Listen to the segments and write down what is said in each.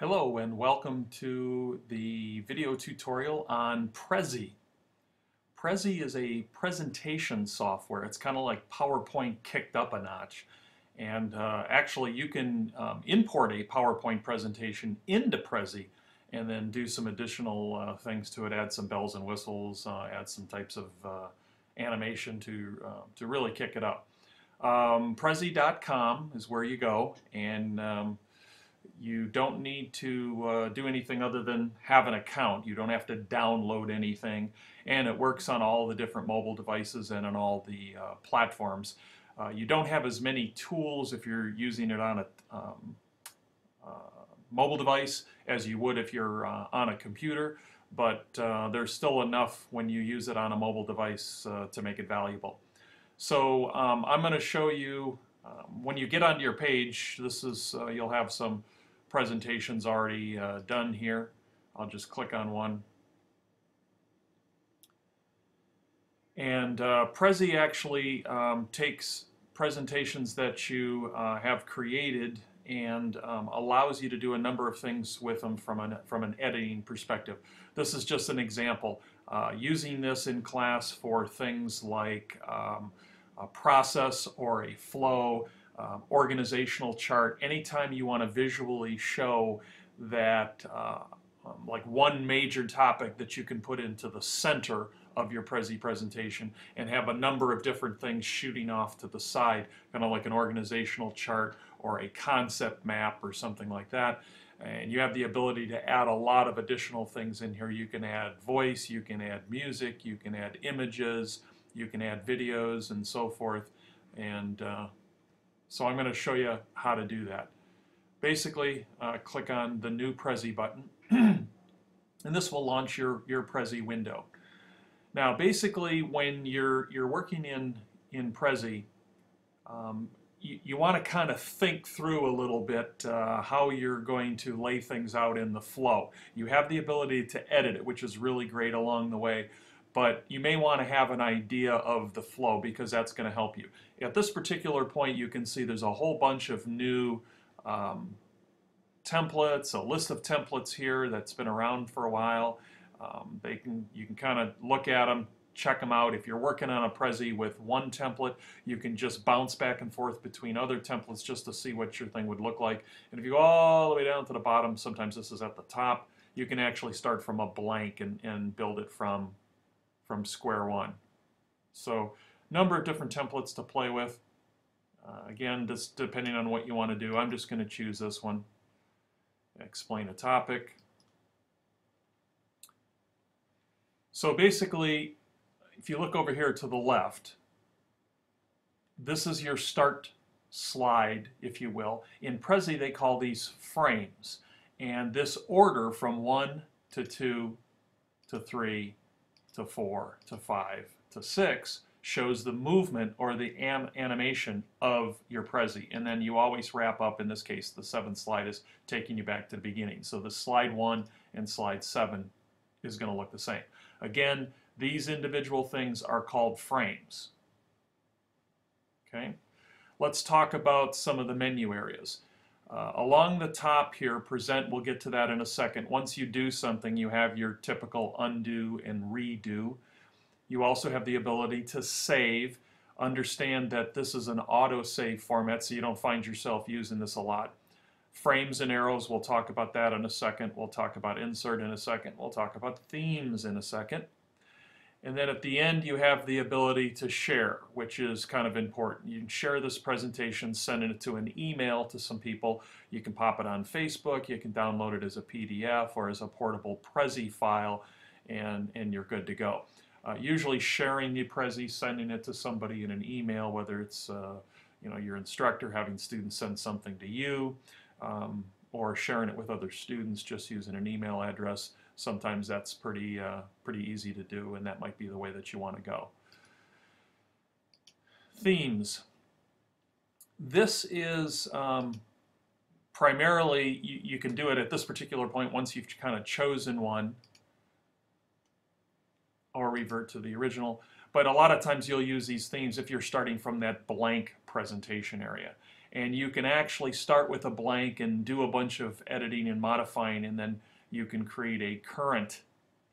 Hello and welcome to the video tutorial on Prezi. Prezi is a presentation software. It's kind of like PowerPoint kicked up a notch. And uh, actually you can um, import a PowerPoint presentation into Prezi and then do some additional uh, things to it, add some bells and whistles, uh, add some types of uh, animation to, uh, to really kick it up. Um, Prezi.com is where you go and um, you don't need to uh, do anything other than have an account. You don't have to download anything, and it works on all the different mobile devices and on all the uh, platforms. Uh, you don't have as many tools if you're using it on a um, uh, mobile device as you would if you're uh, on a computer, but uh, there's still enough when you use it on a mobile device to make it valuable. So um, I'm going to show you um, when you get onto your page, this is you'll have some presentations already uh, done here. I'll just click on one. And uh, Prezi actually um, takes presentations that you uh, have created and um, allows you to do a number of things with them from an, from an editing perspective. This is just an example. Uh, using this in class for things like um, a process or a flow, um, organizational chart, anytime you want to visually show that uh, um, like one major topic that you can put into the center of your Prezi presentation and have a number of different things shooting off to the side, kind of like an organizational chart or a concept map or something like that. And you have the ability to add a lot of additional things in here. You can add voice, you can add music, you can add images, you can add videos and so forth. And uh, so I'm going to show you how to do that. Basically, uh, click on the new Prezi button, and this will launch your, your Prezi window. Now, basically, when you're, you're working in, in Prezi, um, you, you want to kind of think through a little bit uh, how you're going to lay things out in the flow. You have the ability to edit it, which is really great along the way but you may want to have an idea of the flow because that's going to help you. At this particular point, you can see there's a whole bunch of new um, templates, a list of templates here that's been around for a while. Um, they can You can kind of look at them, check them out. If you're working on a Prezi with one template, you can just bounce back and forth between other templates just to see what your thing would look like. And if you go all the way down to the bottom, sometimes this is at the top, you can actually start from a blank and, and build it from from square one. So number of different templates to play with. Uh, again, just depending on what you want to do, I'm just going to choose this one. Explain a topic. So basically, if you look over here to the left, this is your start slide, if you will. In Prezi, they call these frames. And this order from 1 to 2 to 3 to 4 to 5 to 6 shows the movement or the animation of your Prezi. And then you always wrap up, in this case, the seventh slide is taking you back to the beginning. So the slide 1 and slide 7 is going to look the same. Again, these individual things are called frames. Okay, Let's talk about some of the menu areas. Uh, along the top here, present, we'll get to that in a second. Once you do something, you have your typical undo and redo. You also have the ability to save. Understand that this is an auto-save format, so you don't find yourself using this a lot. Frames and arrows, we'll talk about that in a second. We'll talk about insert in a second. We'll talk about themes in a second. And then at the end, you have the ability to share, which is kind of important. You can share this presentation, send it to an email to some people. You can pop it on Facebook. You can download it as a PDF or as a portable Prezi file, and, and you're good to go. Uh, usually sharing the Prezi, sending it to somebody in an email, whether it's uh, you know your instructor having students send something to you, um, or sharing it with other students just using an email address sometimes that's pretty, uh, pretty easy to do and that might be the way that you want to go. Themes. This is um, primarily, you, you can do it at this particular point once you've kind of chosen one or revert to the original. But a lot of times you'll use these themes if you're starting from that blank presentation area. And you can actually start with a blank and do a bunch of editing and modifying, and then you can create a current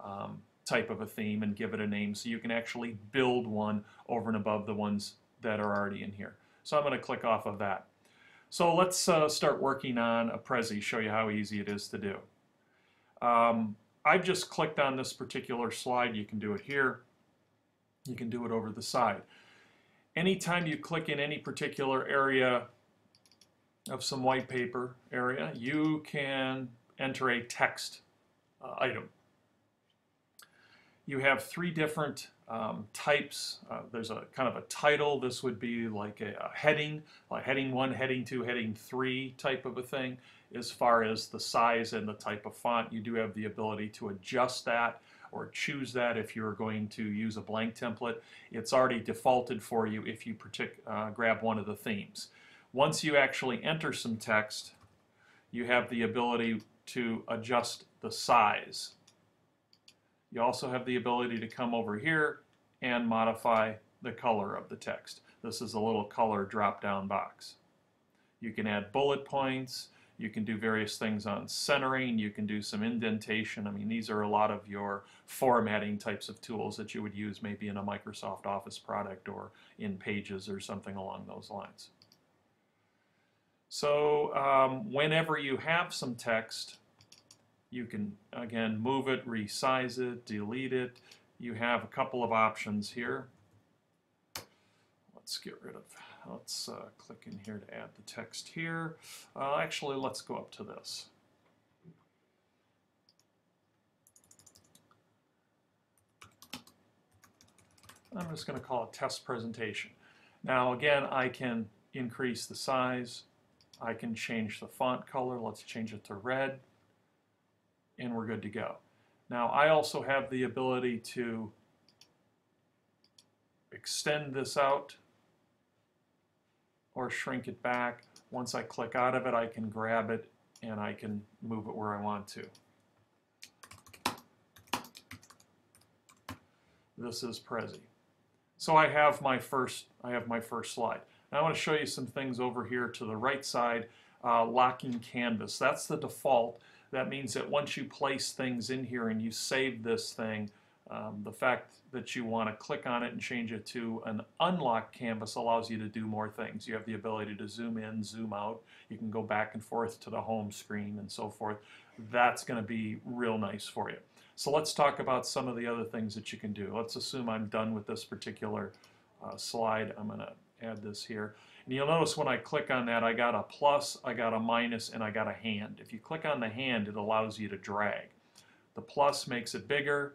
um, type of a theme and give it a name. So you can actually build one over and above the ones that are already in here. So I'm going to click off of that. So let's uh, start working on a Prezi, show you how easy it is to do. Um, I've just clicked on this particular slide. You can do it here. You can do it over the side. Anytime you click in any particular area of some white paper area, you can enter a text uh, item. You have three different um, types. Uh, there's a kind of a title. This would be like a, a, heading, like heading one, heading two, heading three type of a thing. As far as the size and the type of font, you do have the ability to adjust that or choose that if you're going to use a blank template. It's already defaulted for you if you uh, grab one of the themes. Once you actually enter some text, you have the ability to adjust the size. You also have the ability to come over here and modify the color of the text. This is a little color drop-down box. You can add bullet points, you can do various things on centering. You can do some indentation. I mean, these are a lot of your formatting types of tools that you would use maybe in a Microsoft Office product or in Pages or something along those lines. So um, whenever you have some text, you can, again, move it, resize it, delete it. You have a couple of options here. Let's get rid of Let's uh, click in here to add the text here. Uh, actually, let's go up to this. I'm just going to call it test presentation. Now again, I can increase the size. I can change the font color. Let's change it to red. And we're good to go. Now I also have the ability to extend this out or shrink it back. Once I click out of it, I can grab it and I can move it where I want to. This is Prezi. So I have my first I have my first slide. I want to show you some things over here to the right side. Uh, locking canvas. That's the default. That means that once you place things in here and you save this thing, um, the fact that you want to click on it and change it to an unlocked canvas allows you to do more things. You have the ability to zoom in, zoom out. You can go back and forth to the home screen and so forth. That's going to be real nice for you. So let's talk about some of the other things that you can do. Let's assume I'm done with this particular uh, slide. I'm going to add this here. And you'll notice when I click on that, I got a plus, I got a minus, and I got a hand. If you click on the hand, it allows you to drag. The plus makes it bigger,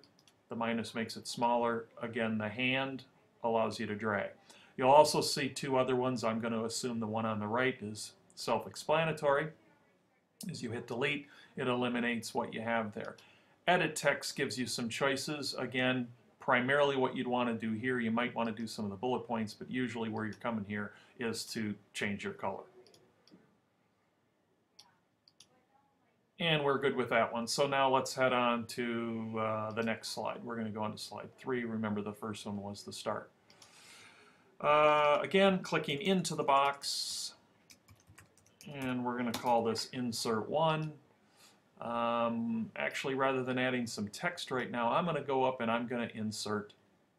the minus makes it smaller. Again, the hand allows you to drag. You'll also see two other ones. I'm going to assume the one on the right is self-explanatory. As you hit delete, it eliminates what you have there. Edit text gives you some choices. Again, primarily what you'd want to do here, you might want to do some of the bullet points, but usually where you're coming here is to change your color. And we're good with that one. So now let's head on to uh, the next slide. We're going to go on to slide three. Remember the first one was the start. Uh, again, clicking into the box. And we're going to call this insert one. Um, actually, rather than adding some text right now, I'm going to go up and I'm going to insert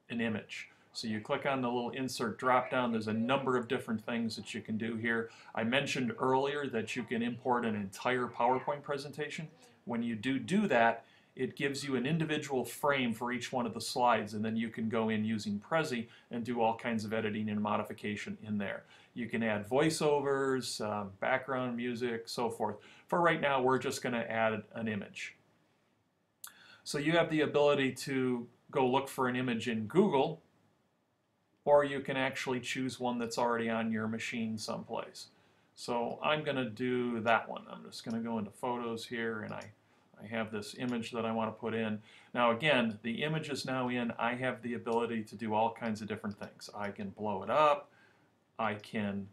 an image. So you click on the little insert drop down. There's a number of different things that you can do here. I mentioned earlier that you can import an entire PowerPoint presentation. When you do do that, it gives you an individual frame for each one of the slides and then you can go in using Prezi and do all kinds of editing and modification in there. You can add voiceovers, uh, background music, so forth. For right now, we're just going to add an image. So you have the ability to go look for an image in Google or you can actually choose one that's already on your machine someplace. So I'm going to do that one. I'm just going to go into photos here and I, I have this image that I want to put in. Now again, the image is now in. I have the ability to do all kinds of different things. I can blow it up. I can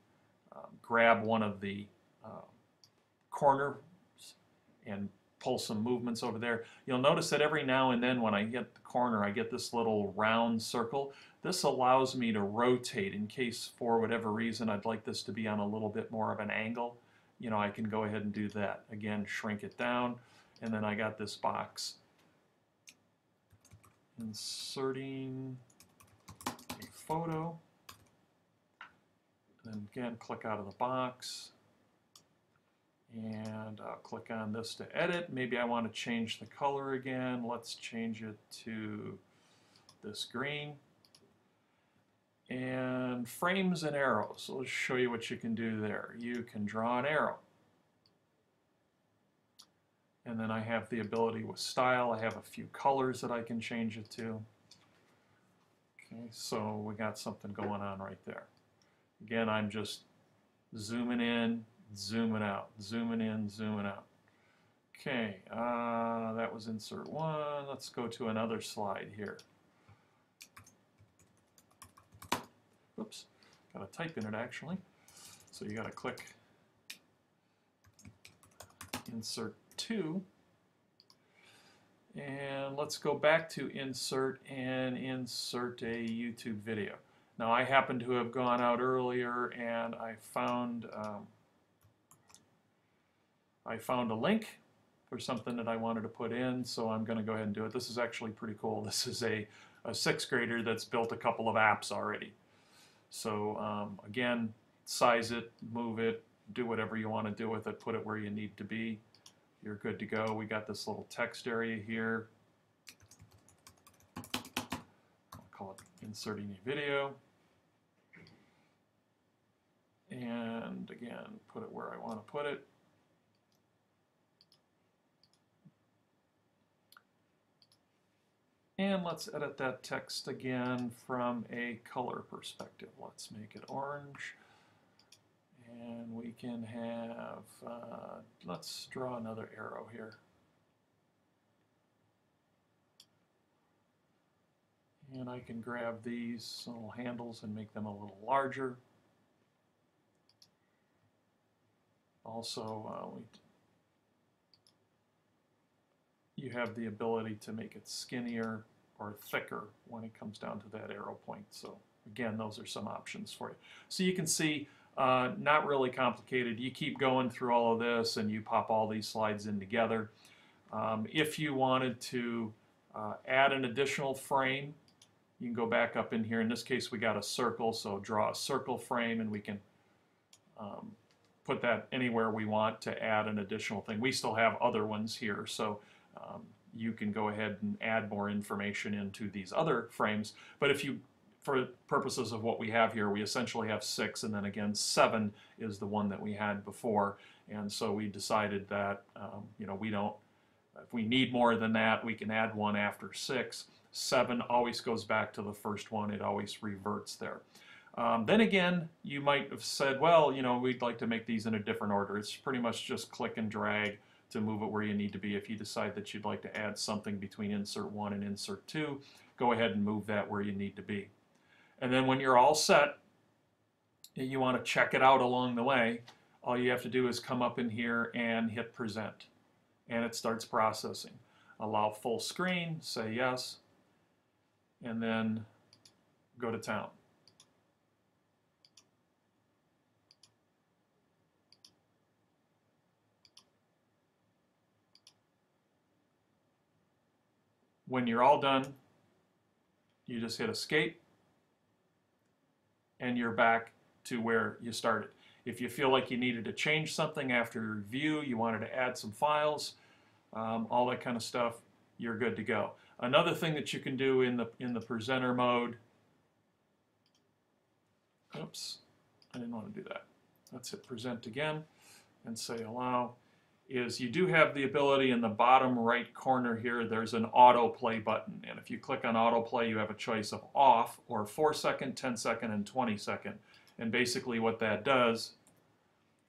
um, grab one of the uh, corners and pull some movements over there. You'll notice that every now and then when I hit the corner, I get this little round circle. This allows me to rotate in case for whatever reason I'd like this to be on a little bit more of an angle. You know, I can go ahead and do that. Again, shrink it down, and then I got this box. Inserting a photo. Then again, click out of the box and I'll click on this to edit. Maybe I want to change the color again. Let's change it to this green. And frames and arrows. So let's show you what you can do there. You can draw an arrow. And then I have the ability with style. I have a few colors that I can change it to. Okay, so we got something going on right there. Again, I'm just zooming in, zooming out, zooming in, zooming out. Okay, uh, that was insert one. Let's go to another slide here. Oops, got to type in it actually. So you got to click insert two. And let's go back to insert and insert a YouTube video. Now I happen to have gone out earlier and I found um, I found a link for something that I wanted to put in, so I'm going to go ahead and do it. This is actually pretty cool. This is a, a sixth grader that's built a couple of apps already. So um, again, size it, move it, do whatever you want to do with it, put it where you need to be. You're good to go. We got this little text area here. I'll call it inserting a video. And again, put it where I want to put it. And let's edit that text again from a color perspective. Let's make it orange. And we can have, uh, let's draw another arrow here. And I can grab these little handles and make them a little larger. Also, uh, we you have the ability to make it skinnier or thicker when it comes down to that arrow point. So again, those are some options for you. So you can see, uh, not really complicated. You keep going through all of this and you pop all these slides in together. Um, if you wanted to uh, add an additional frame, you can go back up in here. In this case, we got a circle, so draw a circle frame and we can um, put that anywhere we want to add an additional thing. We still have other ones here, so um, you can go ahead and add more information into these other frames. But if you, for purposes of what we have here, we essentially have six, and then again, seven is the one that we had before. And so we decided that, um, you know, we don't, if we need more than that, we can add one after six. Seven always goes back to the first one. It always reverts there. Um, then again, you might have said, well, you know, we'd like to make these in a different order. It's pretty much just click and drag to move it where you need to be. If you decide that you'd like to add something between insert 1 and insert 2, go ahead and move that where you need to be. And then when you're all set, you want to check it out along the way, all you have to do is come up in here and hit present. And it starts processing. Allow full screen, say yes, and then go to town. When you're all done, you just hit escape and you're back to where you started. If you feel like you needed to change something after review, you wanted to add some files, um, all that kind of stuff, you're good to go. Another thing that you can do in the in the presenter mode, oops, I didn't want to do that. Let's hit present again and say allow is you do have the ability in the bottom right corner here, there's an autoplay button. And if you click on autoplay, you have a choice of off or 4 second, 10 second, and 20 second. And basically what that does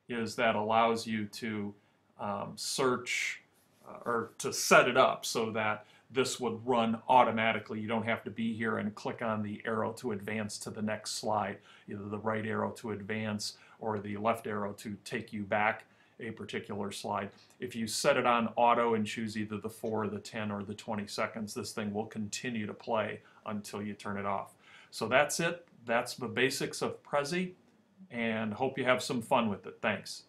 is that allows you to um, search uh, or to set it up so that this would run automatically. You don't have to be here and click on the arrow to advance to the next slide, either the right arrow to advance or the left arrow to take you back a particular slide. If you set it on auto and choose either the 4, the 10, or the 20 seconds, this thing will continue to play until you turn it off. So that's it. That's the basics of Prezi, and hope you have some fun with it. Thanks.